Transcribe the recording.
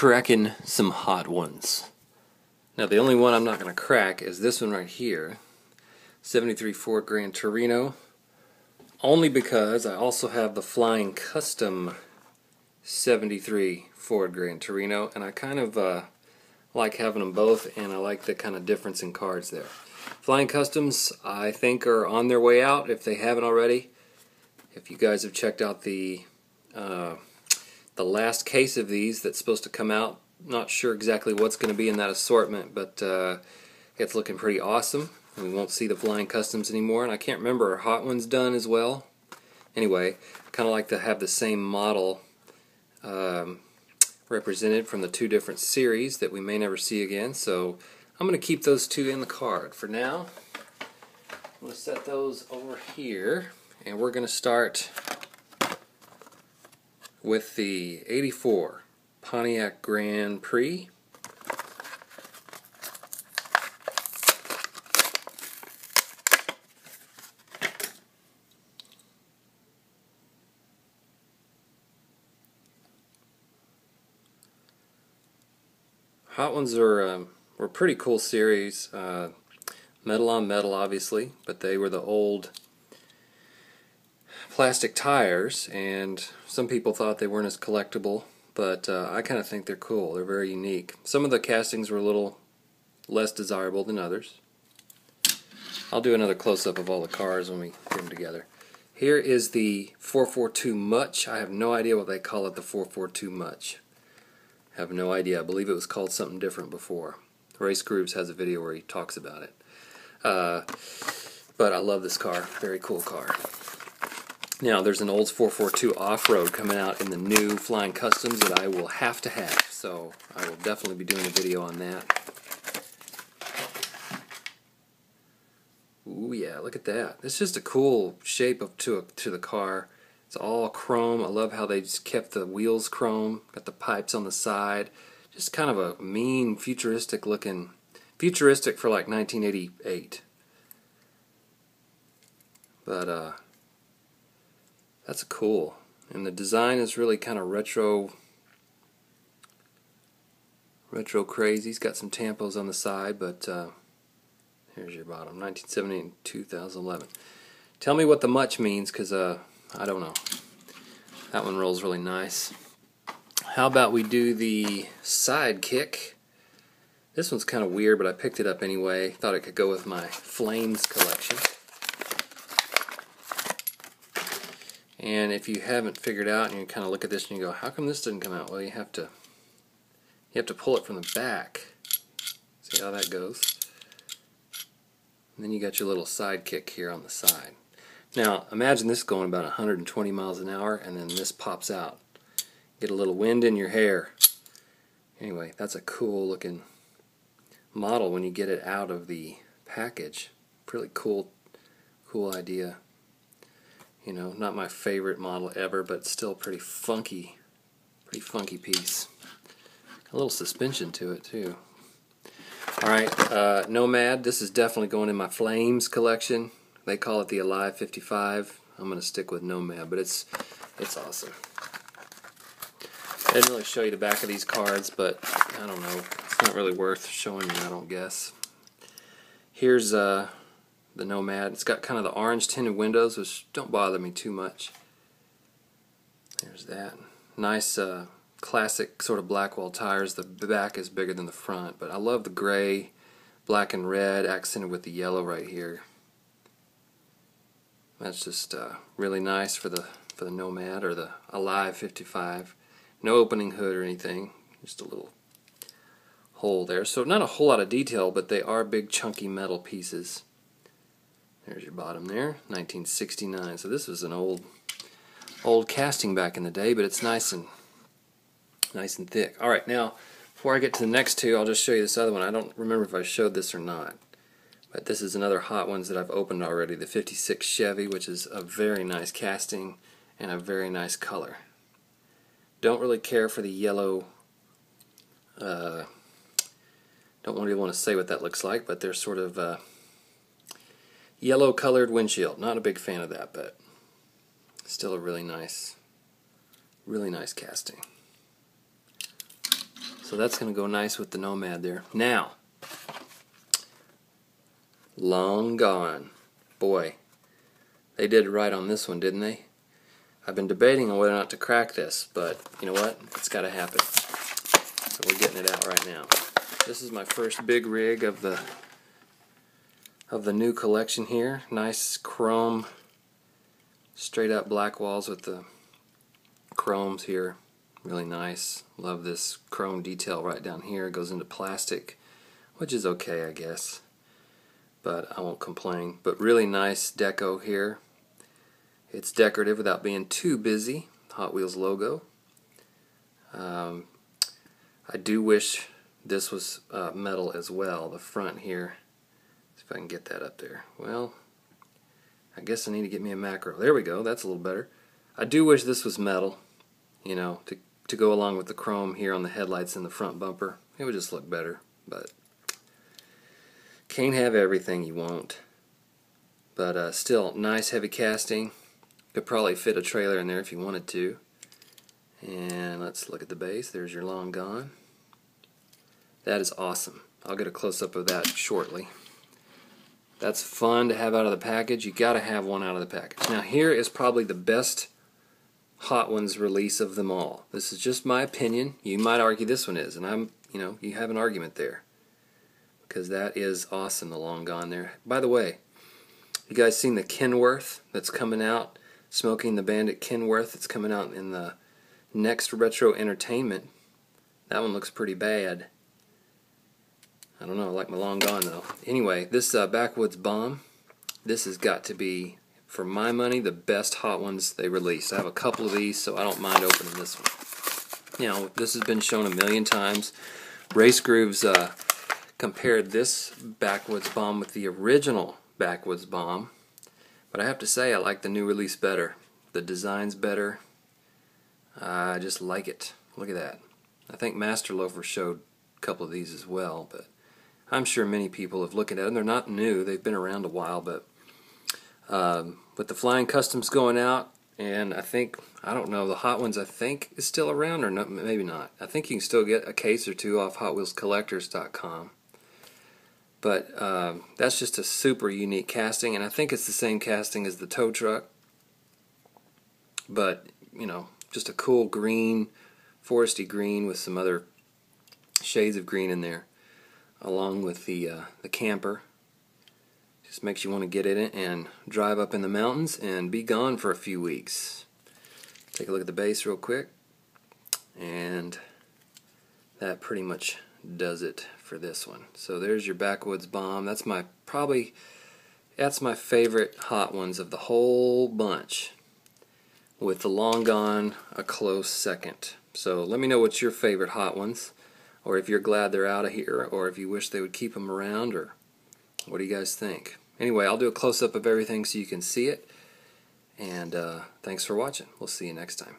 cracking some hot ones. Now the only one I'm not going to crack is this one right here. 73 Ford Gran Torino. Only because I also have the Flying Custom 73 Ford Gran Torino and I kind of uh, like having them both and I like the kind of difference in cards there. Flying Customs I think are on their way out if they haven't already. If you guys have checked out the uh, the last case of these that's supposed to come out. Not sure exactly what's going to be in that assortment, but uh, it's looking pretty awesome. We won't see the Flying Customs anymore, and I can't remember, are Hot Ones done as well? Anyway, kind of like to have the same model um, represented from the two different series that we may never see again, so I'm going to keep those two in the card. For now, I'm going to set those over here, and we're going to start with the 84 Pontiac Grand Prix. Hot Ones are um, were pretty cool series. Uh, metal on metal, obviously, but they were the old plastic tires, and some people thought they weren't as collectible, but uh, I kind of think they're cool. They're very unique. Some of the castings were a little less desirable than others. I'll do another close-up of all the cars when we get them together. Here is the 442 Much. I have no idea what they call it, the 442 Much. Have no idea. I believe it was called something different before. Race Grooves has a video where he talks about it. Uh, but I love this car. Very cool car. Now, there's an Olds 442 Off-Road coming out in the new Flying Customs that I will have to have, so I will definitely be doing a video on that. Ooh, yeah, look at that. It's just a cool shape of to, a, to the car. It's all chrome. I love how they just kept the wheels chrome, got the pipes on the side. Just kind of a mean, futuristic looking, futuristic for like 1988. But, uh, that's cool. And the design is really kind of retro retro crazy. He's got some tampos on the side, but uh, here's your bottom. 1970 and 2011. Tell me what the much means, because uh, I don't know. That one rolls really nice. How about we do the sidekick? This one's kind of weird, but I picked it up anyway. Thought it could go with my Flames collection. And if you haven't figured out and you kind of look at this and you go, how come this didn't come out? Well, you have to you have to pull it from the back. See how that goes? And then you got your little sidekick here on the side. Now, imagine this going about 120 miles an hour and then this pops out. Get a little wind in your hair. Anyway, that's a cool looking model when you get it out of the package. Pretty cool, cool idea. You know, not my favorite model ever, but still pretty funky, pretty funky piece. A little suspension to it too. Alright, uh, Nomad, this is definitely going in my Flames collection. They call it the Alive 55. I'm going to stick with Nomad, but it's it's awesome. I didn't really show you the back of these cards, but I don't know. It's not really worth showing you, I don't guess. Here's uh, the Nomad. It's got kind of the orange tinted windows, which don't bother me too much. There's that. Nice uh, classic sort of blackwall tires. The back is bigger than the front, but I love the gray, black and red accented with the yellow right here. That's just uh, really nice for the for the Nomad or the Alive 55. No opening hood or anything, just a little hole there. So not a whole lot of detail, but they are big chunky metal pieces. There's your bottom there, 1969. So this was an old old casting back in the day, but it's nice and nice and thick. All right, now before I get to the next two, I'll just show you this other one. I don't remember if I showed this or not, but this is another hot ones that I've opened already. The 56 Chevy, which is a very nice casting and a very nice color. Don't really care for the yellow. Uh, don't really want to say what that looks like, but they're sort of. Uh, yellow colored windshield. Not a big fan of that, but still a really nice, really nice casting. So that's going to go nice with the Nomad there. Now, long gone. Boy, they did right on this one, didn't they? I've been debating on whether or not to crack this, but you know what? It's got to happen. So we're getting it out right now. This is my first big rig of the of the new collection here. Nice chrome, straight up black walls with the chromes here. Really nice. Love this chrome detail right down here. It goes into plastic, which is okay, I guess. But I won't complain. But really nice deco here. It's decorative without being too busy. Hot Wheels logo. Um, I do wish this was uh, metal as well. The front here. If I can get that up there. Well, I guess I need to get me a macro. There we go. That's a little better. I do wish this was metal. You know, to to go along with the chrome here on the headlights and the front bumper. It would just look better, but can't have everything you want. But uh, still, nice heavy casting. Could probably fit a trailer in there if you wanted to. And let's look at the base. There's your long gone. That is awesome. I'll get a close-up of that shortly. That's fun to have out of the package. You got to have one out of the package. Now here is probably the best Hot Ones release of them all. This is just my opinion. You might argue this one is, and I'm, you know, you have an argument there. Because that is awesome, the long gone there. By the way, you guys seen the Kenworth that's coming out? Smokey and the Bandit Kenworth that's coming out in the next Retro Entertainment. That one looks pretty bad. I don't know, I like my long gone though. Anyway, this uh, Backwoods Bomb, this has got to be for my money, the best Hot Ones they released. I have a couple of these, so I don't mind opening this one. You know, this has been shown a million times. Race Grooves uh, compared this Backwoods Bomb with the original Backwoods Bomb. But I have to say, I like the new release better. The design's better. I just like it. Look at that. I think Master Loafer showed a couple of these as well, but I'm sure many people have looked at them. They're not new. They've been around a while, but um, with the Flying Customs going out, and I think, I don't know, the Hot Ones I think is still around, or no, maybe not. I think you can still get a case or two off HotWheelsCollectors.com. But um, that's just a super unique casting, and I think it's the same casting as the tow truck. But, you know, just a cool green, foresty green with some other shades of green in there, along with the, uh, the camper. Just makes you want to get in it and drive up in the mountains and be gone for a few weeks. Take a look at the base real quick. And that pretty much does it for this one. So there's your backwoods bomb. That's my probably that's my favorite hot ones of the whole bunch. With the long gone a close second. So let me know what's your favorite hot ones or if you're glad they're out of here or if you wish they would keep them around or what do you guys think? Anyway, I'll do a close-up of everything so you can see it. And uh, thanks for watching. We'll see you next time.